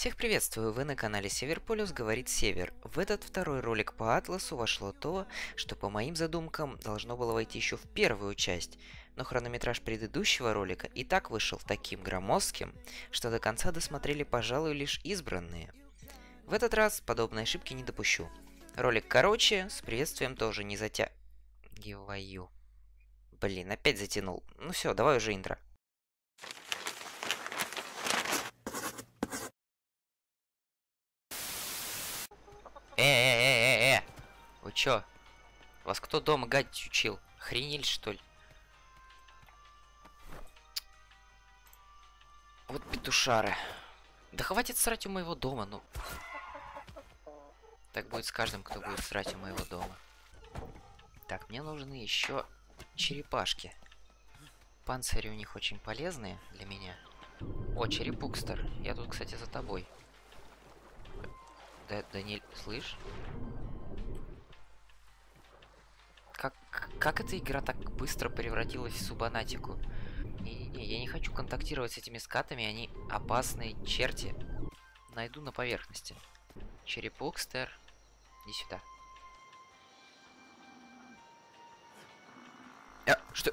Всех приветствую, вы на канале Северполюс говорит Север. В этот второй ролик по Атласу вошло то, что по моим задумкам должно было войти еще в первую часть, но хронометраж предыдущего ролика и так вышел таким громоздким, что до конца досмотрели, пожалуй, лишь избранные. В этот раз подобной ошибки не допущу. Ролик короче, с приветствием тоже не затягиваю. Блин, опять затянул. Ну все, давай уже интро. Э-э-э-э-э! Вы чё? Вас кто дома гадить учил? Охренели, что ли? Вот петушары. Да хватит срать у моего дома, ну. Так будет с каждым, кто будет срать у моего дома. Так, мне нужны еще черепашки. Панцири у них очень полезные для меня. О, черепукстер. Я тут, кстати, за тобой. Да, Даниэль, слышь? Как, как эта игра так быстро превратилась в субанатику? Не-не-не, я не хочу контактировать с этими скатами, они опасные черти. Найду на поверхности. Черепукстер. Иди сюда. А, что?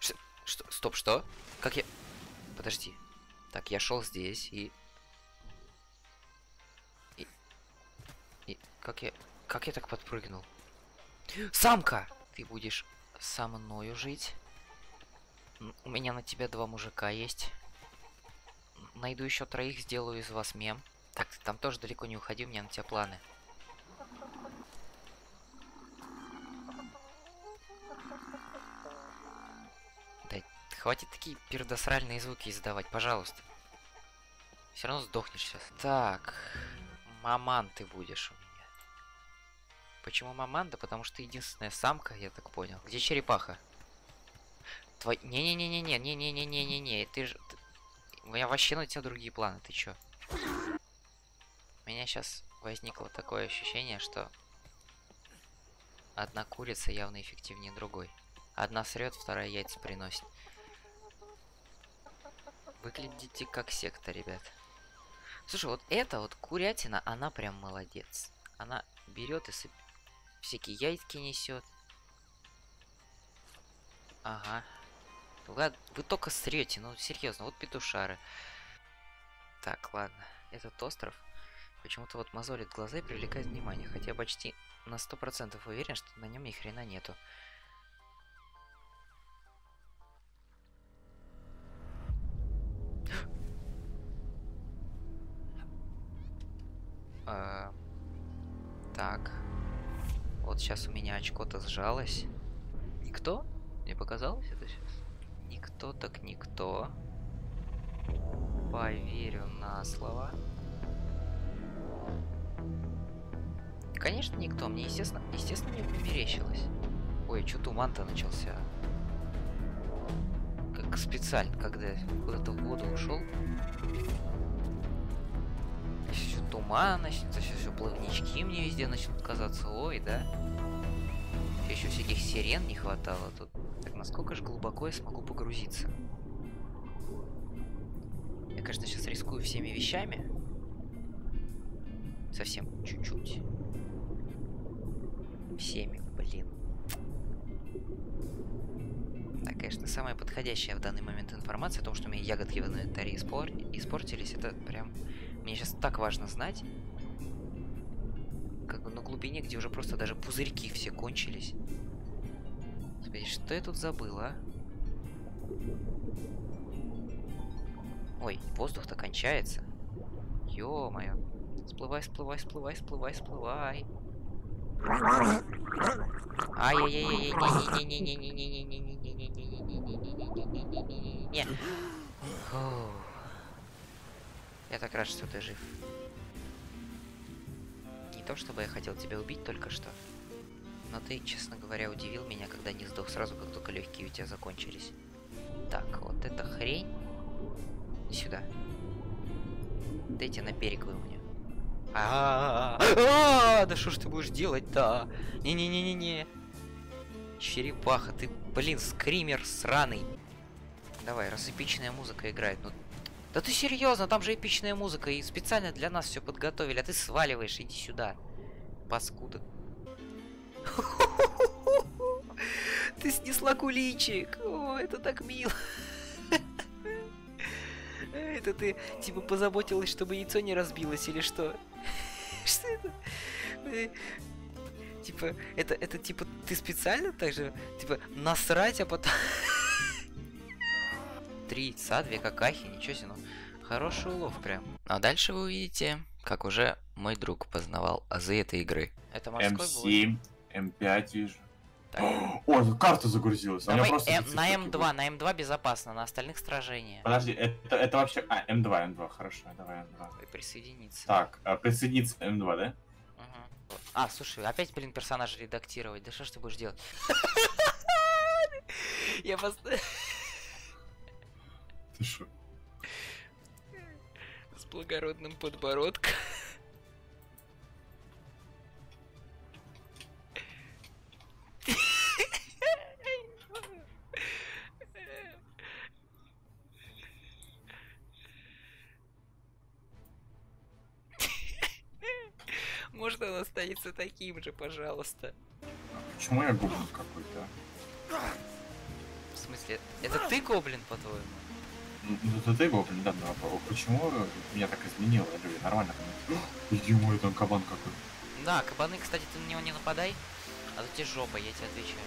Что? Что? Стоп, что? Как я... Подожди. Так, я шел здесь и... И... И... Как я... Как я так подпрыгнул? Самка! Ты будешь со мною жить. У меня на тебя два мужика есть. Найду еще троих, сделаю из вас мем. Так, ты там тоже далеко не уходи, у меня на тебя планы. Да хватит такие пердосральные звуки издавать, пожалуйста. Все равно сдохнешь сейчас. Так, маман ты будешь. Почему маман? Да потому что единственная самка, я так понял. Где черепаха? Твой... Не-не-не-не-не, не-не-не-не-не-не, ты же... Ты... Меня вообще на тебя другие планы, ты чё? У меня сейчас возникло такое ощущение, что одна курица явно эффективнее другой. Одна срет, вторая яйца приносит. Выглядите как секта, ребят. Слушай, вот эта вот курятина, она прям молодец. Она берет и сып... всякие яйки несет. Ага. Ладно, вы только срете, ну серьезно, вот петушары. Так, ладно. Этот остров почему-то вот мозолит глаза и привлекает внимание, хотя почти на сто процентов уверен, что на нем ни хрена нету. Сейчас очко-то сжалось. Никто? Мне показалось это сейчас? Никто так никто. Поверю на слова. Конечно, никто. Мне, естественно, естественно, не померещилось. Ой, что туман-то начался? Как специально, когда куда-то в воду ушел. Еще туман начнется, сейчас все плавнички мне везде начнут казаться. Ой, да? Еще всяких сирен не хватало тут. Так, насколько же глубоко я смогу погрузиться? Я, конечно, сейчас рискую всеми вещами. Совсем чуть-чуть. Всеми, блин. Да, конечно, самая подходящая в данный момент информация о том, что у меня ягодки в инвентаре испор... испортились, это прям... Мне сейчас так важно знать. Глубине, где уже просто даже пузырьки все кончились. Господи, что я тут забыл, а? Ой, воздух-то кончается. Ё-моё. Всплывай, всплывай, всплывай, всплывай, всплывай. Ай-яй-яй-яй, не-не-не-не-не-не-не-не-не-не-не-не-не-не-не-не-не-не-не-не. То, чтобы я хотел тебя убить только что. Но ты, честно говоря, удивил меня, когда не сдох сразу, как только легкие у тебя закончились. Так, вот эта хрень. Сюда. Дайте на берег выманю. А, да что ж ты будешь делать-то? Не-не-не-не-не. Черепаха, ты, блин, скример сраный. Давай, раз эпичная музыка играет, ну Да ты серьезно, там же эпичная музыка, и специально для нас все подготовили, а ты сваливаешь, иди сюда. Паскуда. Ты снесла куличик. О, это так мило. Это ты, типа, позаботилась, чтобы яйцо не разбилось или что? Что это? Э, типа, это, это, типа, ты специально так же, типа, насрать, а потом... Три яйца, две какахи, ничего себе, ну, хороший улов прям. А дальше вы увидите, как уже мой друг познавал азы этой игры. Это морской М7, М5 вижу. О, карта загрузилась. Давай просто М, на М2, на М2 безопасно, на остальных сражения. Подожди, это, это вообще... А, М2, М2, хорошо, давай М2. И присоединиться. Так, а, присоединиться М2, да? Угу. А, слушай, опять, блин, персонажа редактировать. Да что ж ты будешь делать? Я просто... Ты шо? С благородным подбородком. Может он останется таким же, пожалуйста. Почему я гоблин какой-то? В смысле, это ты гоблин, по-твоему? Ну, это ты гоблин, да, но почему меня так изменило? Я говорю, нормально. Иди мой там кабан какой. Да, кабаны, кстати, ты на него не нападай, а то тебе жопа, я тебе отвечаю.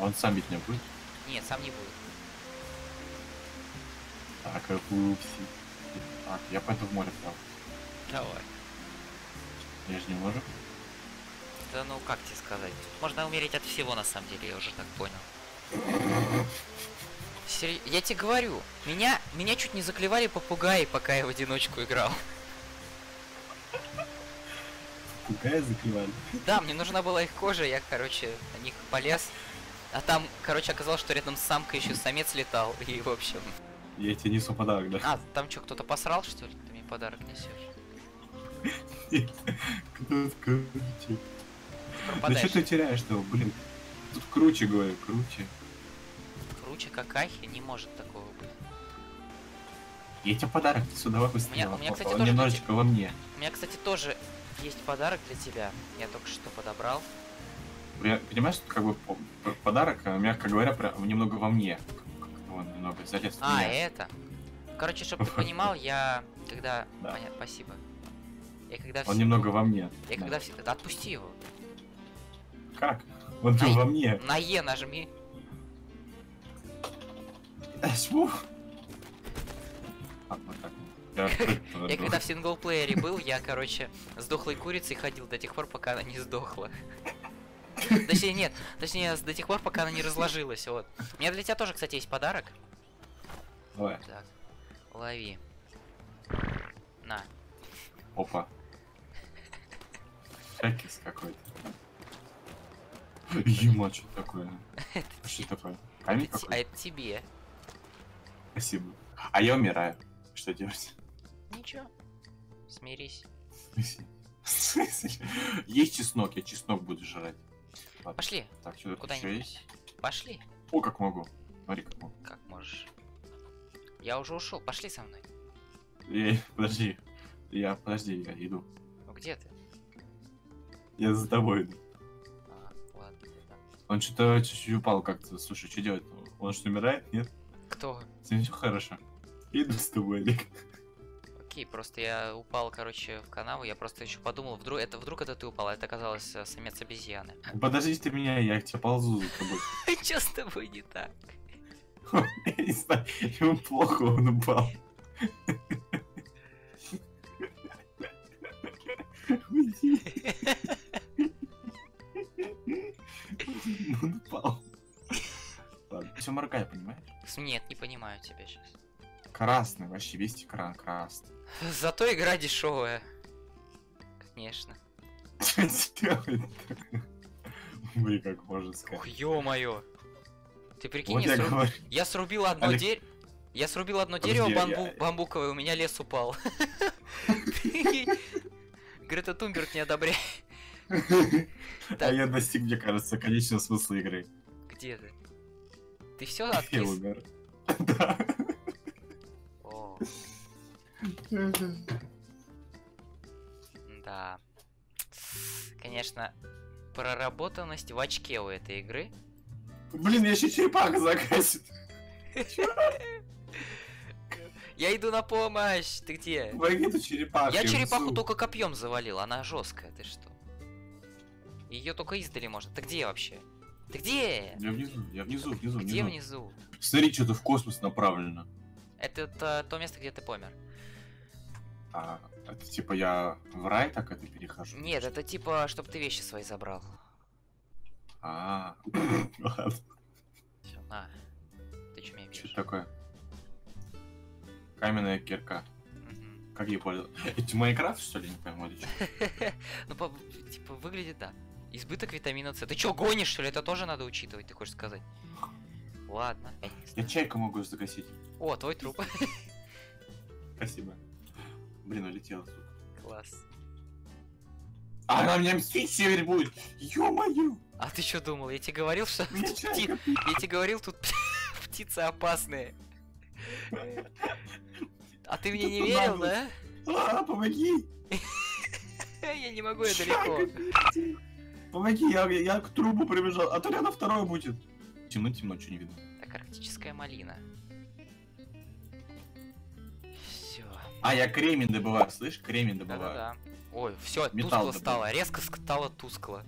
Он сам бить не будет? Нет, сам не будет. Так, пупси. Так, я пойду в море там. Давай. Я же не могу. Да ну как тебе сказать? Можно умереть от всего на самом деле, я уже так понял. Сери... Я тебе говорю, меня, меня чуть не заклевали попугаи, пока я в одиночку играл. Попугаи заклевали? Да, мне нужна была их кожа, я, короче, на них полез. А там, короче, оказалось, что рядом с самкой еще самец летал, и в общем... Я тебе несу подарок, да? А, там что, кто-то посрал, что ли? Ты мне подарок несешь? Кто круче? Да что ты теряешь-то, блин? Тут круче, говорю, круче. Круче какахи не может такого быть. Я тебе подарок сюда выпустил. У меня, у меня кстати, Он тоже немножечко во мне. У меня, кстати, тоже есть подарок для тебя. Я только что подобрал. Я, понимаешь, как бы подарок, а, мягко говоря, прям немного во мне. Он немного залез А, это? Короче, чтобы ты понимал, я когда... Да. Понятно, спасибо. Я когда Он немного во мне. Я да. когда отпусти его. Как? Он на... во мне. На Е нажми. Чему? Я когда в синглплеере был, я, короче, с дохлой курицей ходил до тех пор, пока она не сдохла. Точнее, нет, точнее, до тех пор, пока она не разложилась, вот. У меня для тебя тоже, кстати, есть подарок. Давай. Так, лови. На. Опа. Шекис какой-то. Ема, что такое? Что такое? А это тебе. Спасибо. А я умираю. Что делать? Ничего. Смирись. Есть чеснок, я чеснок буду жрать. Ладно. Пошли. Так, что Куда еще есть? Пошли. О, как могу. Смотри, как могу. Как можешь. Я уже ушел, пошли со мной. Эй, подожди. Я, подожди, я иду. Ну где ты? Я за тобой иду. А, ладно, да. Он что-то чуть-чуть упал как-то. Слушай, что делать? Он что, умирает? Нет? Кто? Все хорошо. Иду с тобой, Олег. Окей, просто я упал, короче, в канаву, я просто еще подумал, вдруг это вдруг это ты упал, а это оказалось э, самец обезьяны. Подожди ты меня, я к тебе ползу за тобой. Че с тобой не так? Я не знаю, ему плохо, он упал. Уйди. Он упал. Ладно, все моргай, понимаешь? Нет, не понимаю тебя сейчас. Красный, вообще весь экран красный. Зато игра дешевая. Конечно. Блин, как можно сказать. Ох, ё-моё. Ты прикинь, вот я, я, сруб... я срубил одно Олег... дерево. Я срубил одно Подожди, дерево бамбу... я... бамбуковое, у меня лес упал. Грета Тумберг не одобряет. А я достиг, мне кажется, конечного смысла игры. Где ты? Ты все откис? Да. О, Да. Конечно, проработанность в очке у этой игры. Блин, я еще черепаха загасит. Я иду на помощь! Ты где? Ты черепаху. Я черепаху только копьем завалил, она жесткая, ты что? Ее только издали можно. Ты где вообще? Ты где? Я внизу, я внизу, внизу, Где внизу. внизу? Смотри, что-то в космос направлено. Это то, то место, где ты помер. А, это типа я в рай так это перехожу? Нет, это типа, чтобы ты вещи свои забрал. А, ладно. Все, на. Ты что меня Что такое? Каменная кирка. Как я понял? Это Майнкрафт, что ли, не пойму, или чё? Ну, типа, выглядит, да. Избыток витамина С. Ты чё, гонишь, что ли? Это тоже надо учитывать, ты хочешь сказать? Ладно. я чайку могу загасить. О, твой труп. Спасибо. Блин, улетела, сука. Класс. А она меня мстить север будет! Ё-моё! А ты что думал? Я тебе говорил, что... Пти- Я тебе говорил, тут птицы опасные. А ты мне не верил, да? А, помоги! Я не могу, я далеко. Помоги, я, я к трубу прибежал, а то рядом второй будет. Темно-темно, что не видно. Так, арктическая малина. Все. А, я кремень добываю, слышь, кремень добываю. Да-да-да. Ой, все, Металл тускло добавил. стало. Резко стало тускло.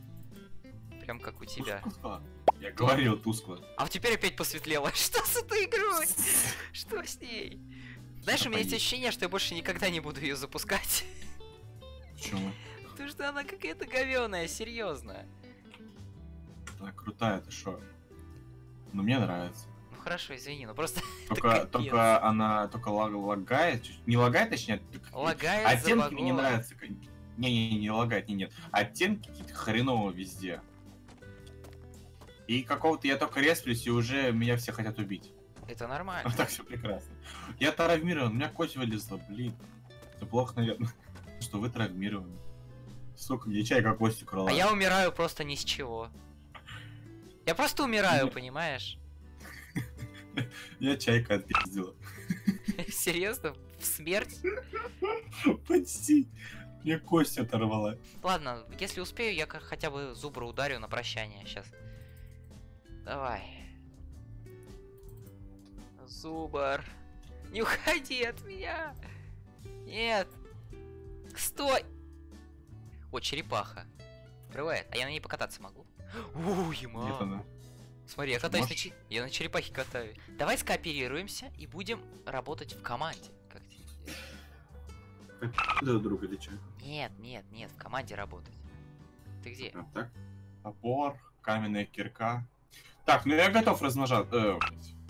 Прям как у тебя. Тускло. Я говорил тускло. А теперь опять посветлело. Что с этой игрой? Что с ней? Знаешь, у меня есть ощущение, что я больше никогда не буду ее запускать. Почему? Потому что она какая-то говёная, серьезно. Она крутая, ты шо? Ну, мне нравится. Ну хорошо, извини, но просто Только, только она только лаг- лагает, не лагает, точнее, лагает, оттенки мне не нравятся. Не-не-не, не лагает, не, нет. Оттенки какие-то хреново везде. И какого-то я только респлюсь, и уже меня все хотят убить. Это нормально. А так все прекрасно. Я травмирован, у меня кость вылезла, блин. Это плохо, наверное. Что вы травмированы. Сука, мне чайка кость украла. А я умираю просто ни с чего. Я просто умираю, Нет. понимаешь? Я чайка отпиздила. Серьезно? В смерть? Почти. Мне кость оторвала. Ладно, если успею, я как хотя бы зубра ударю на прощание сейчас. Давай. Зубр. Не уходи от меня. Нет. Стой. О, черепаха. Прывает. А я на ней покататься могу. Уй, Нет, ма. она. Смотри, я катаюсь на че- Я на черепахе катаюсь. Давай скооперируемся и будем работать в команде. Как тебе? Друг друга или что? Нет, нет, нет, в команде работать. Ты где? А, так. Топор, каменная кирка. Так, ну я готов размножаться. Э,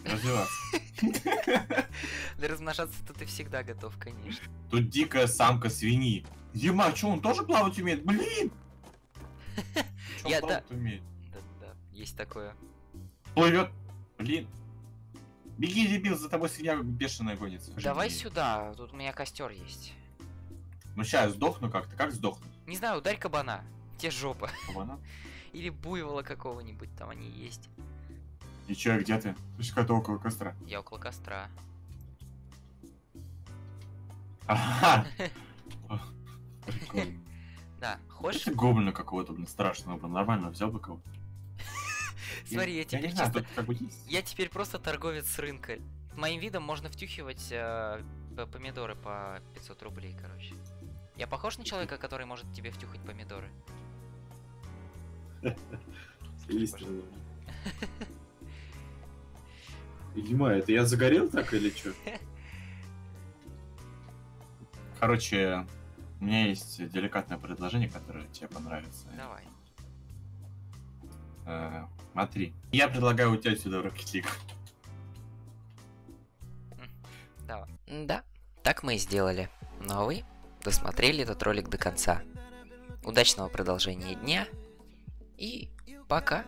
развиваться. Да размножаться-то ты всегда готов, конечно. Тут дикая самка свиньи. Ема, что, он тоже плавать умеет? Блин! Я- умеет? Да-да, есть такое. Плывет. Блин. Беги, дебил, за тобой свинья бешеная гонится. Давай сюда, тут у меня костер есть. Ну сейчас сдохну как-то. Как сдохну? Не знаю, ударь кабана. Те жопа. Кабана? Или буйвола какого-нибудь, там они есть. И чё, где ты? Ты же какая-то около костра. Я около костра. Ага. Прикольно. Да, хочешь? Это гоблина какого-то, блин, страшного, блин, нормально взял бы кого-то. Смотри, я теперь чисто... бы. Я теперь просто торговец с рынка. Моим видом можно втюхивать э, помидоры по 500 рублей, короче. Я похож на человека, который может тебе втюхать помидоры? Истинно. Ема, это я загорел так или что? Короче, у меня есть деликатное предложение, которое тебе понравится. Давай. Э, Смотри, я предлагаю уйти отсюда в Rocket League. Давай. Да, так мы и сделали. Ну а вы досмотрели этот ролик до конца. Удачного продолжения дня и пока.